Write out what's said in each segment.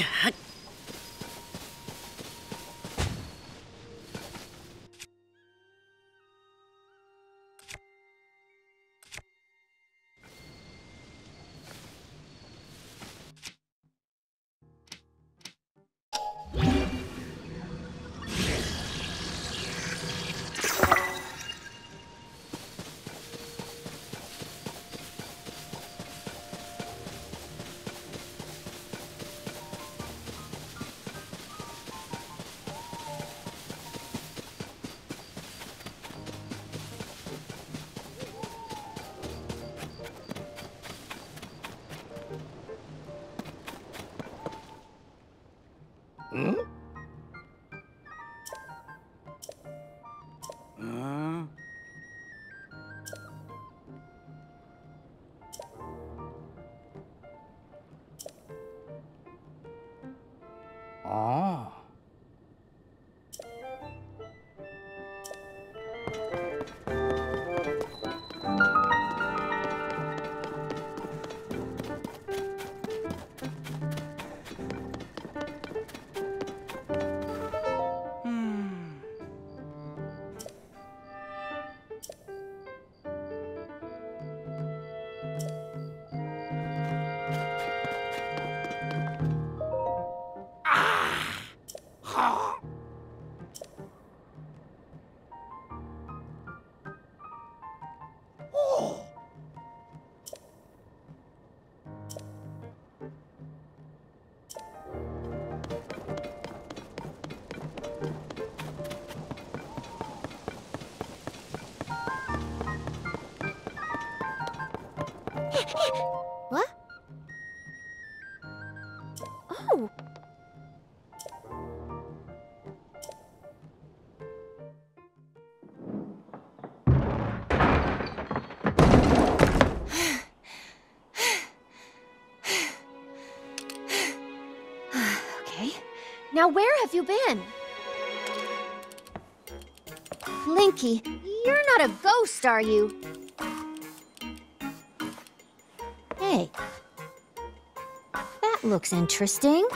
はい。Hmm? Now where have you been? Linky, you're not a ghost, are you? Hey. That looks interesting.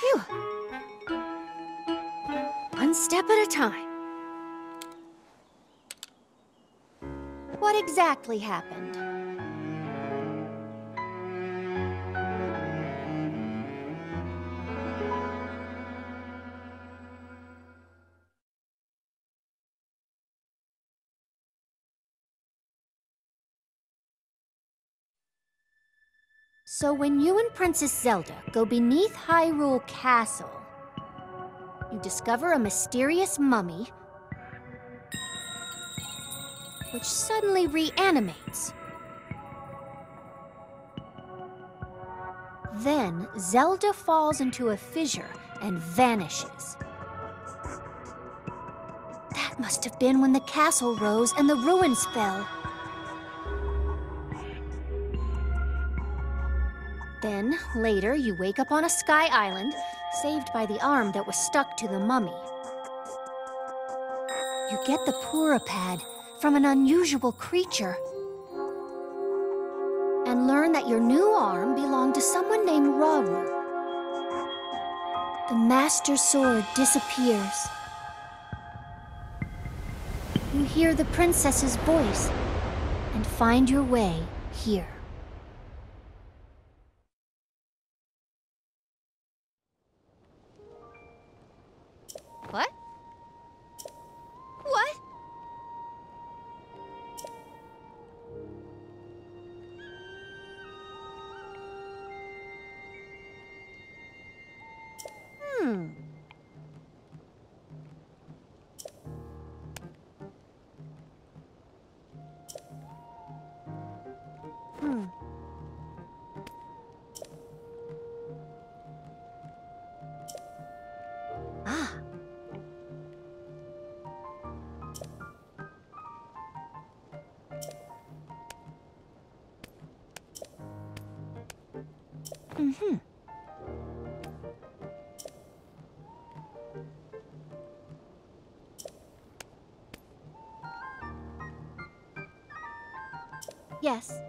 Phew. One step at a time. What exactly happened? So when you and Princess Zelda go beneath Hyrule Castle, you discover a mysterious mummy which suddenly reanimates. Then Zelda falls into a fissure and vanishes. That must have been when the castle rose and the ruins fell. Then, later, you wake up on a sky island, saved by the arm that was stuck to the mummy. You get the Purah Pad from an unusual creature. And learn that your new arm belonged to someone named Rauru. The Master Sword disappears. You hear the princess's voice and find your way here. Hmm. Yes.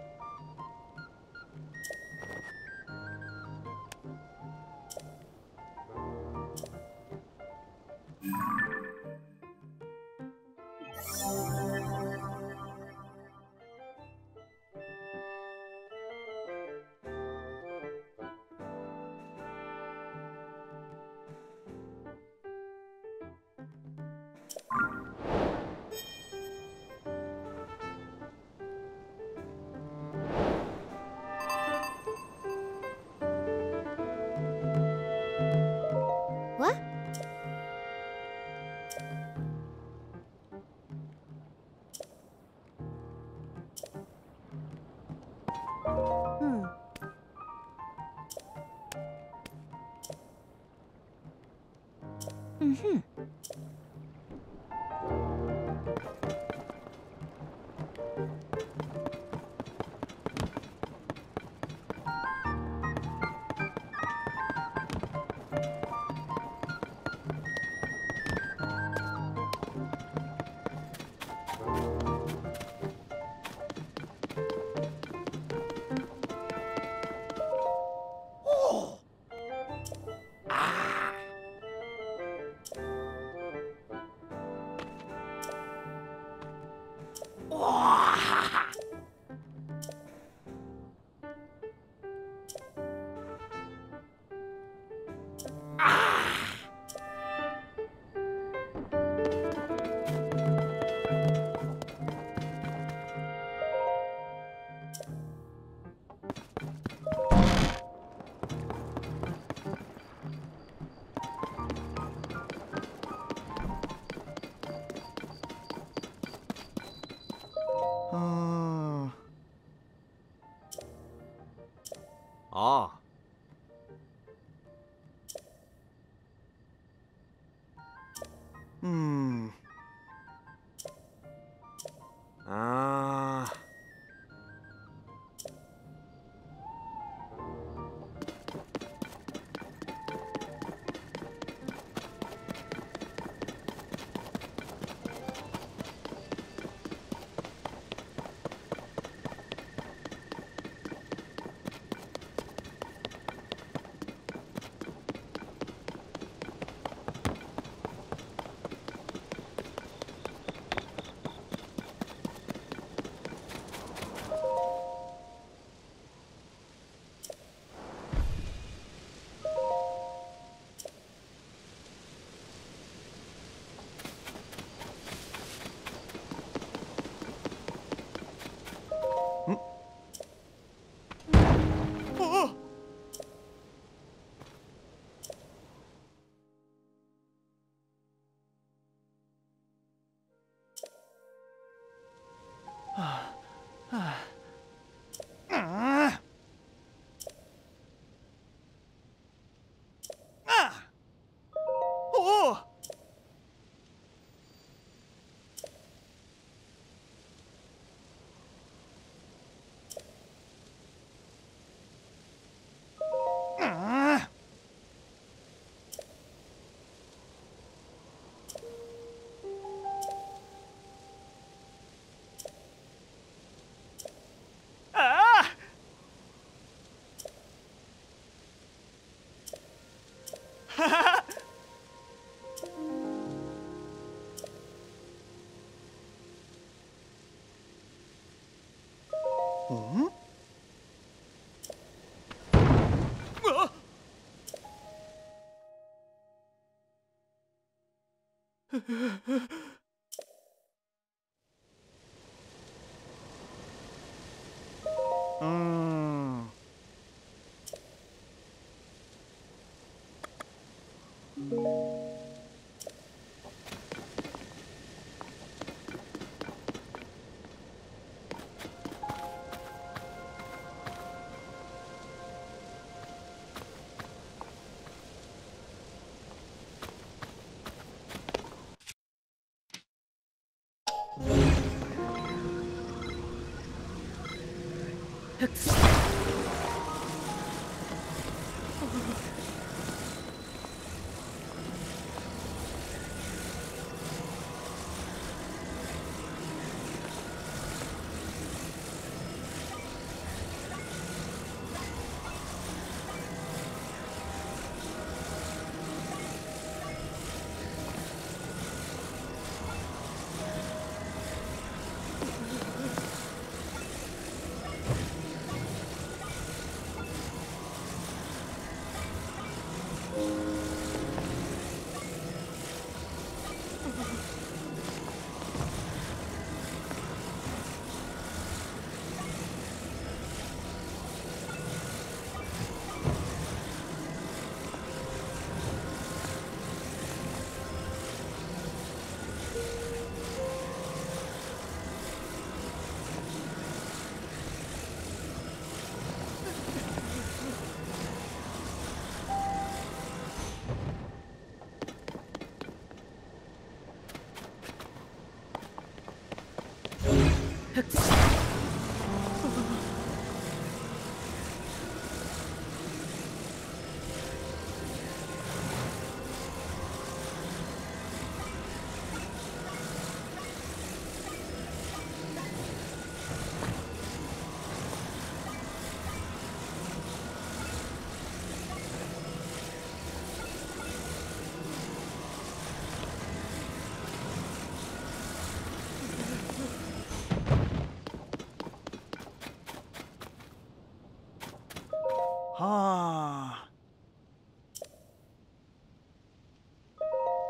Mm-hmm. 음, 啊， 어! うん？Expect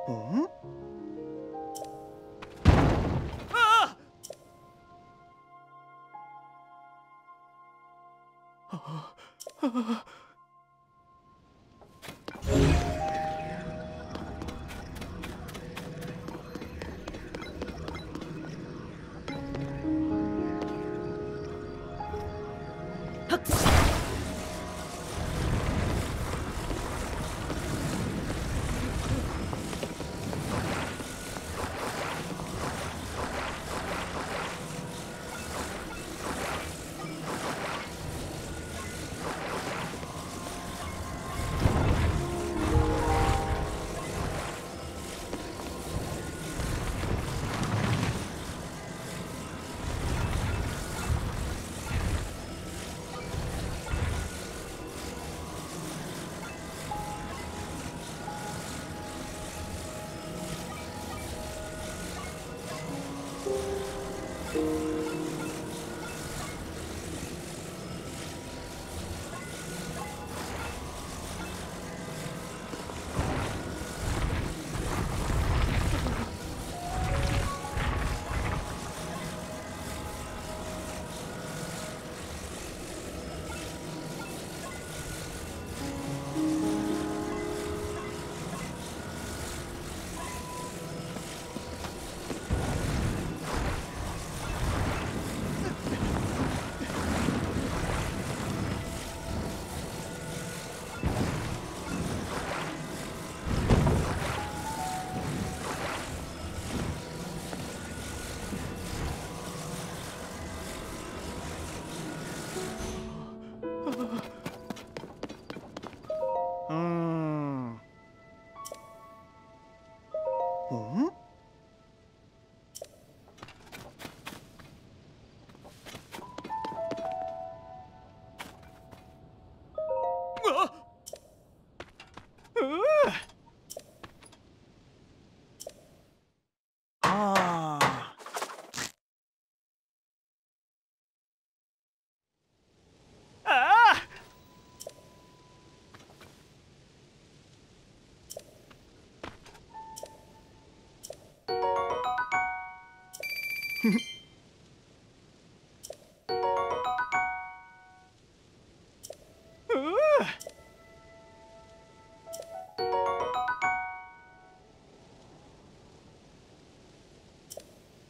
Hmm? Ah! Hmm.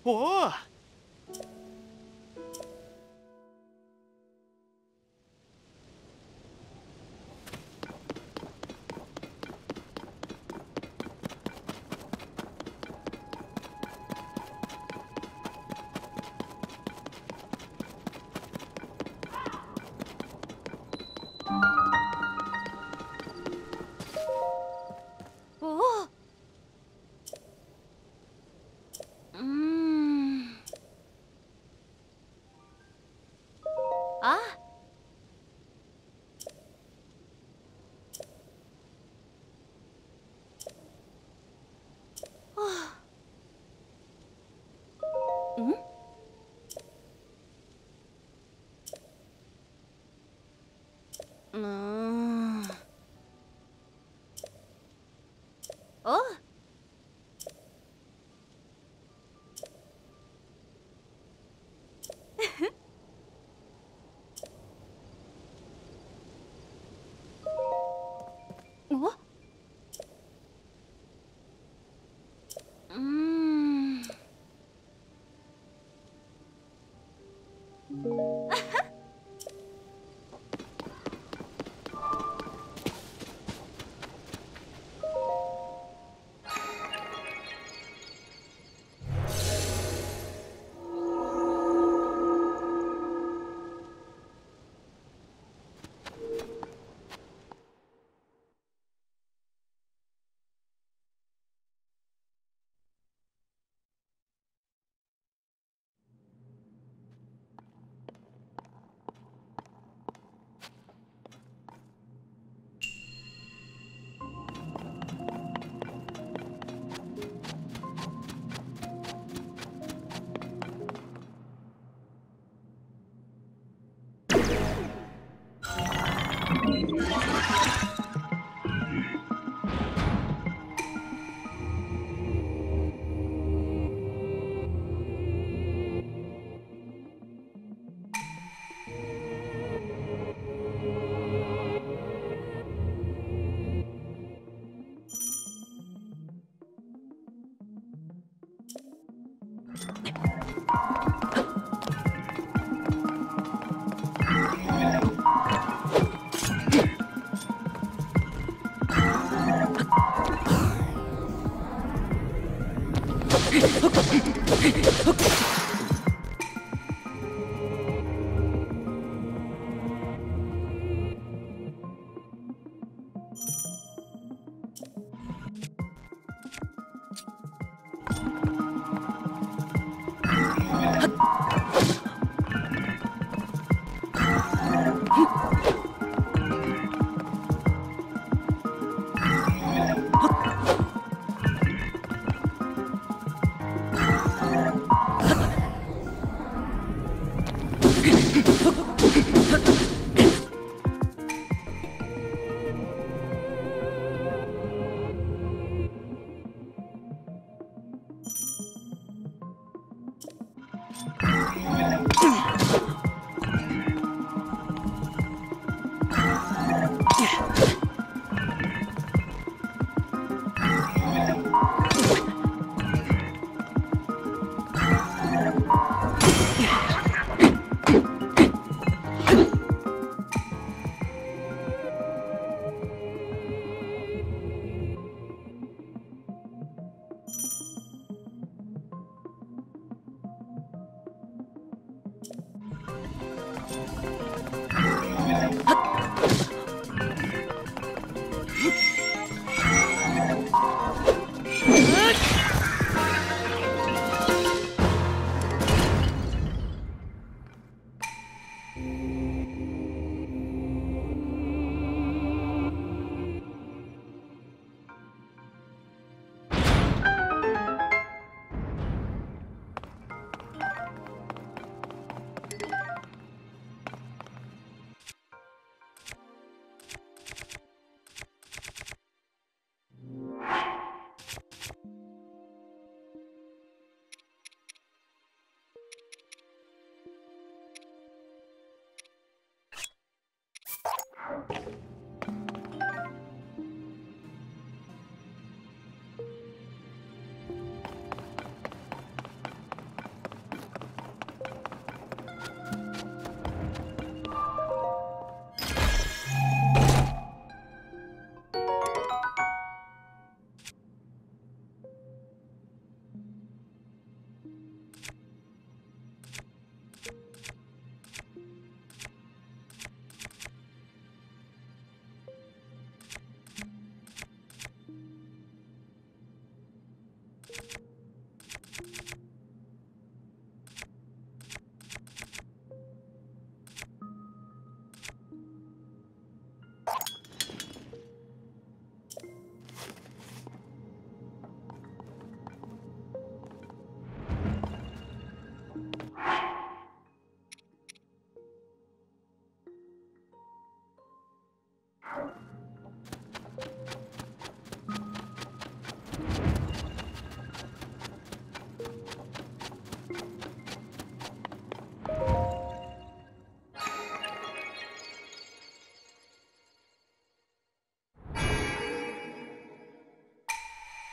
Pô! うん？フッ。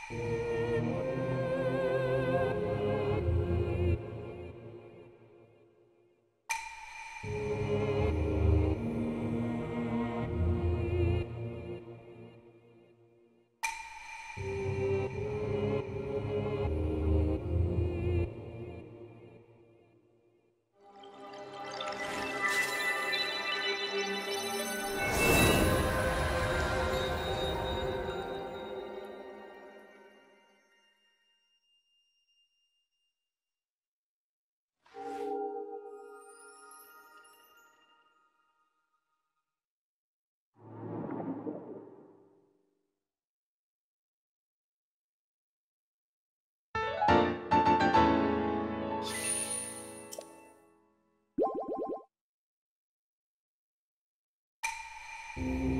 You Mm-hmm.